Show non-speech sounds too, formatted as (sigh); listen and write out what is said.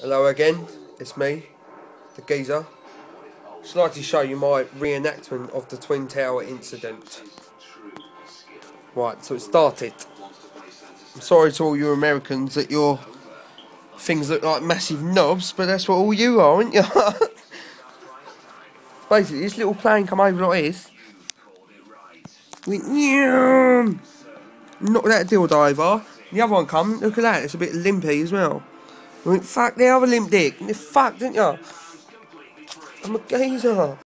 Hello again, it's me, the geezer. Just like to show you my reenactment of the Twin Tower incident. Right, so it started. I'm sorry to all you Americans that your things look like massive knobs, but that's what all you are, aren't you? (laughs) Basically, this little plane come over like this. Went, Yum! knocked that dildo over. The other one come, look at that, it's a bit limpy as well. I went, fuck the other limp dick. And fuck, didn't you? I'm a geezer.